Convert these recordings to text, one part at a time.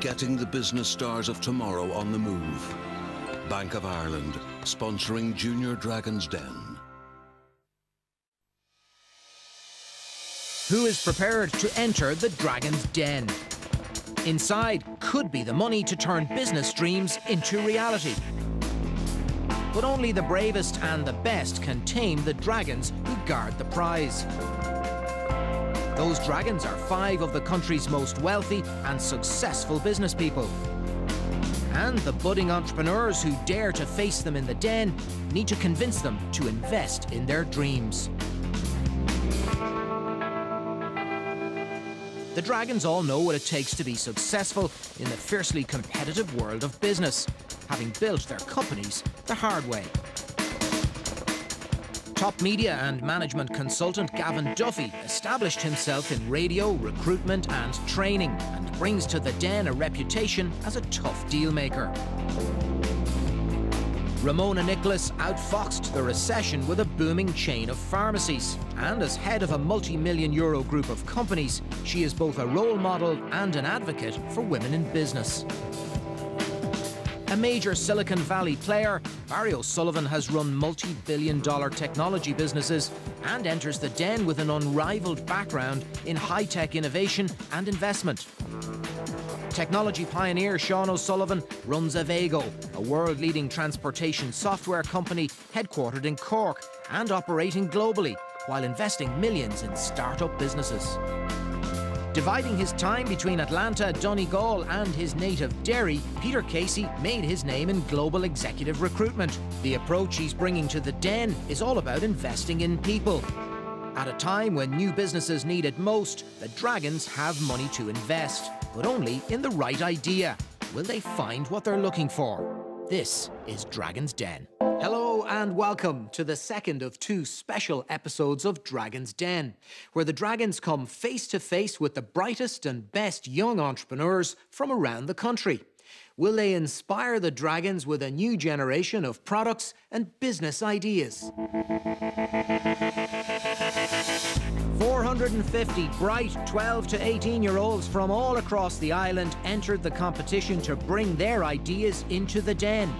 getting the business stars of tomorrow on the move. Bank of Ireland, sponsoring Junior Dragons Den. Who is prepared to enter the Dragon's Den? Inside could be the money to turn business dreams into reality. But only the bravest and the best can tame the dragons who guard the prize. Those dragons are five of the country's most wealthy and successful business people. And the budding entrepreneurs who dare to face them in the den need to convince them to invest in their dreams. The Dragons all know what it takes to be successful in the fiercely competitive world of business, having built their companies the hard way. Top media and management consultant Gavin Duffy established himself in radio, recruitment and training and brings to the Den a reputation as a tough deal maker. Ramona Nicholas outfoxed the recession with a booming chain of pharmacies. And as head of a multi million euro group of companies, she is both a role model and an advocate for women in business. Major Silicon Valley player, Barry O'Sullivan has run multi billion dollar technology businesses and enters the den with an unrivaled background in high tech innovation and investment. Technology pioneer Sean O'Sullivan runs Avego, a world leading transportation software company headquartered in Cork and operating globally while investing millions in start-up businesses. Dividing his time between Atlanta, Donegal, and his native Derry, Peter Casey made his name in global executive recruitment. The approach he's bringing to the Den is all about investing in people. At a time when new businesses need it most, the Dragons have money to invest, but only in the right idea. Will they find what they're looking for? This is Dragon's Den. Hello and welcome to the second of two special episodes of Dragon's Den, where the Dragons come face to face with the brightest and best young entrepreneurs from around the country. Will they inspire the Dragons with a new generation of products and business ideas? 450 bright 12 to 18 year olds from all across the island entered the competition to bring their ideas into the den.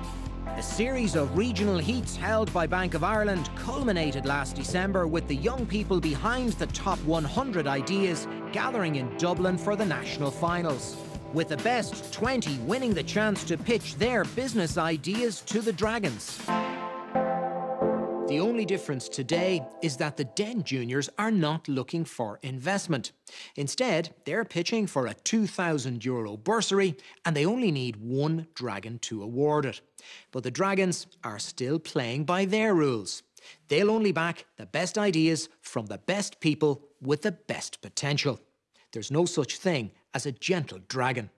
A series of regional heats held by Bank of Ireland culminated last December with the young people behind the top 100 ideas gathering in Dublin for the national finals. With the best 20 winning the chance to pitch their business ideas to the Dragons. The only difference today is that the Den Juniors are not looking for investment. Instead, they're pitching for a 2,000 euro bursary and they only need one dragon to award it. But the Dragons are still playing by their rules. They'll only back the best ideas from the best people with the best potential. There's no such thing as a gentle dragon.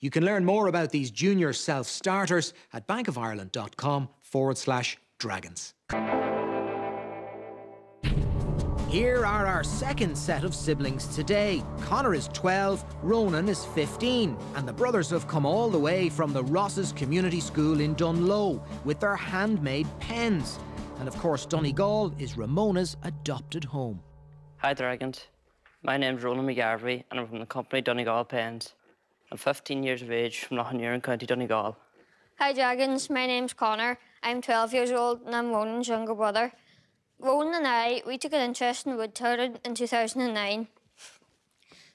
You can learn more about these junior self starters at bankofireland.com forward slash dragons. Here are our second set of siblings today. Conor is 12, Ronan is 15, and the brothers have come all the way from the Rosses Community School in Dungloe with their handmade pens. And of course, Donegal is Ramona's adopted home. Hi, Dragons. My name's Ronan McGarvey, and I'm from the company Donegal Pens. I'm 15 years of age from Loughanure, County Donegal. Hi, Dragons. My name's Conor. I'm 12 years old, and I'm Ronan's younger brother. Ronan and I, we took an interest in wood in 2009.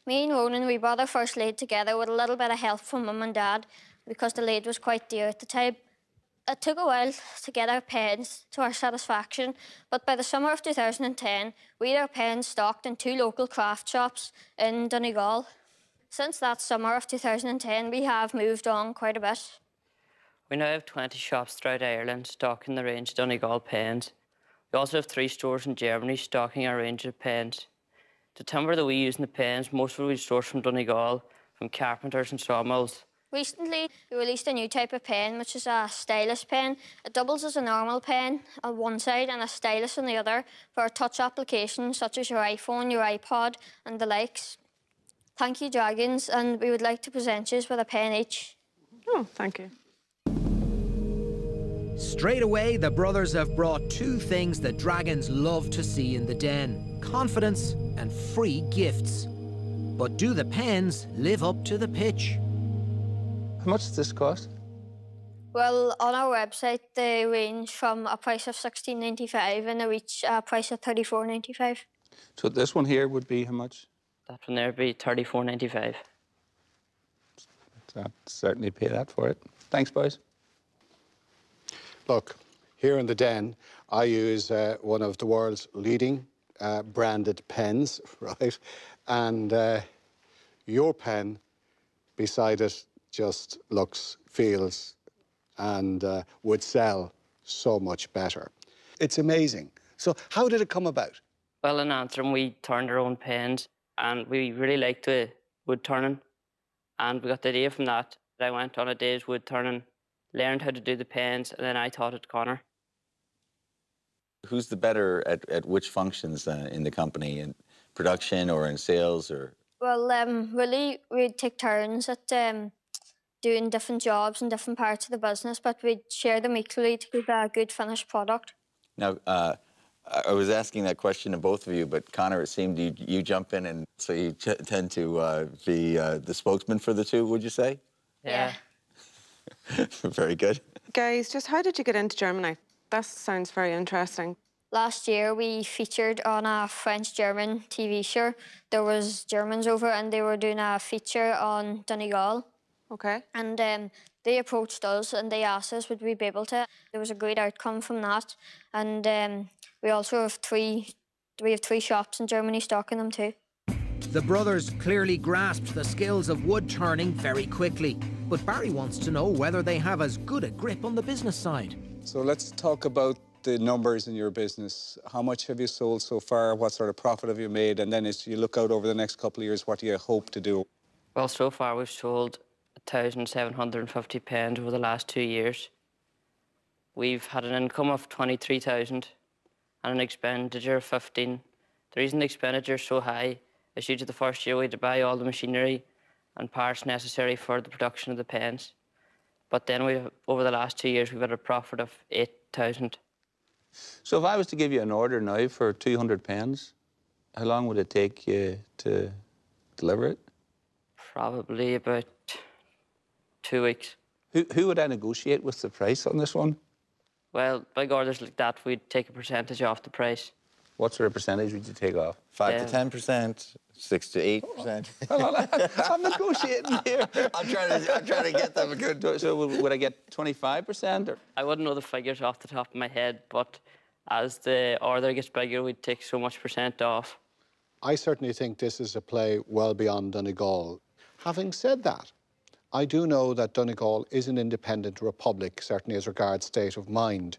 Me and Ronan, we bought our first lathe together with a little bit of help from mum and dad because the lathe was quite dear at the time. It took a while to get our pens to our satisfaction, but by the summer of 2010, we had our pens stocked in two local craft shops in Donegal. Since that summer of 2010, we have moved on quite a bit. We now have 20 shops throughout Ireland stocking the range of Donegal pens. We also have three stores in Germany stocking our range of pens. The timber that we use in the pens, most of it we source from Donegal, from carpenters and sawmills. Recently, we released a new type of pen, which is a stylus pen. It doubles as a normal pen on one side and a stylus on the other for touch applications such as your iPhone, your iPod, and the likes. Thank you, Dragons, and we would like to present you with a pen each. Oh, thank you. Straight away, the brothers have brought two things the dragons love to see in the den confidence and free gifts. But do the pens live up to the pitch? How much does this cost? Well, on our website, they range from a price of sixteen ninety five and they reach a price of thirty four ninety five. So this one here would be how much? That one there would be thirty four ninety five. I'd certainly pay that for it. Thanks, boys. Look, here in the den, I use uh, one of the world's leading uh, branded pens, right? And uh, your pen beside it just looks, feels, and uh, would sell so much better. It's amazing. So, how did it come about? Well, in Antrim, we turned our own pens and we really liked the wood turning. And we got the idea from that that I went on a day's wood turning, learned how to do the pens, and then I taught it to Conor. Who's the better at, at which functions uh, in the company, in production or in sales or? Well, um, really, we'd take turns at um, doing different jobs in different parts of the business, but we'd share them equally to keep a good finished product. Now, uh, I I was asking that question to both of you, but Conor, it seemed you, you jump in, and so you t- tend to uh, be uh, the spokesman for the two. Would you say? Yeah. Very good. Guys, just how did you get into Germany? That sounds very interesting. Last year, we featured on a French-German TV show. There was Germans over, and they were doing a feature on Donegal. Okay. And um, they approached us and they asked us would we be able to. There was a great outcome from that, and um, we also have three. We have three shops in Germany stocking them too. The brothers clearly grasped the skills of wood turning very quickly, but Barry wants to know whether they have as good a grip on the business side. So let's talk about the numbers in your business. How much have you sold so far? What sort of profit have you made? And then as you look out over the next couple of years, what do you hope to do? Well, so far we've sold 1,750 pounds over the last two years. We've had an income of 23,000 and an expenditure of 15. The reason the expenditure is so high is due to the first year we had to buy all the machinery and parts necessary for the production of the pens. But then we, over the last two years, we've had a profit of 8,000. So if I was to give you an order now for 200 pens, how long would it take you to deliver it? Probably about two weeks. Who, who would I negotiate with the price on this one? Well, big orders like that, we'd take a percentage off the price. What sort of percentage would you take off? Five Yeah. to ten percent, six to eight percent. I'm negotiating here. I'm trying to. I'm trying to get them a good. So would would I get 25% or? I wouldn't know the figures off the top of my head, but as the order gets bigger, we'd take so much percent off. I certainly think this is a play well beyond Donegal. Having said that, I do know that Donegal is an independent republic, certainly as regards state of mind.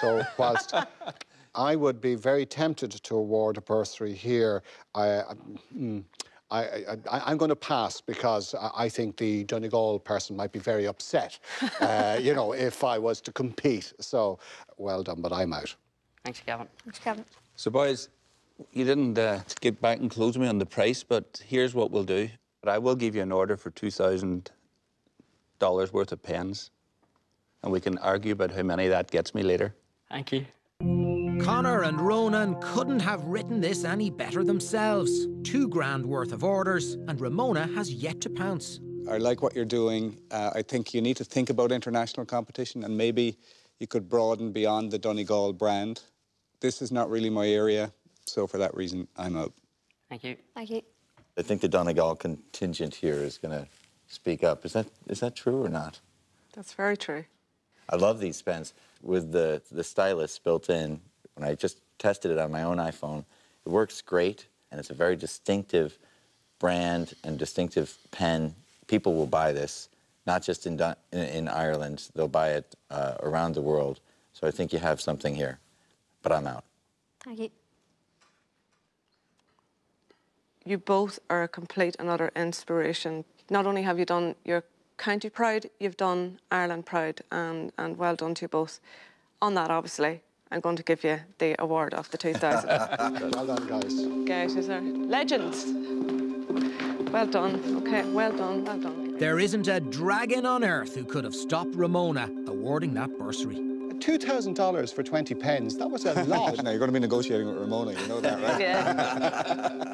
So, whilst I would be very tempted to award a bursary here, I, I, mm, I, I, I- I'm going to pass because I I think the Donegal person might be very upset, uh, you know, if I was to compete. So, well done, but I'm out. Thanks, Gavin. Thanks, Kevin. So, boys, you didn't uh, get back and close me on the price, but here's what we'll do. I will give you an order for $2,000 worth of pens, and we can argue about how many that gets me later. Thank you. Conor and Ronan couldn't have written this any better themselves. Two grand worth of orders, and Ramona has yet to pounce. I like what you're doing. Uh, I think you need to think about international competition, and maybe you could broaden beyond the Donegal brand. This is not really my area, so for that reason, I'm out. Thank you. Thank you. I think the Donegal contingent here is going to speak up. Is that is that true or not? That's very true. I love these pens with the the stylus built in. When I just tested it on my own iPhone, it works great, and it's a very distinctive brand and distinctive pen. People will buy this, not just in in, in Ireland. They'll buy it uh, around the world. So I think you have something here. But I'm out. Thank you. You both are a complete and utter inspiration. Not only have you done your county proud, you've done Ireland proud, and, and well done to you both. On that, obviously, I'm going to give you the award of the 2000. Well done, guys. Guys, is there legends? Well done. Okay, well done, well done. There isn't a dragon on earth who could have stopped Ramona awarding that bursary. $2,000 for 20 pens, that was a lot. Now, you're going to be negotiating with Ramona, you know that, right? Yeah.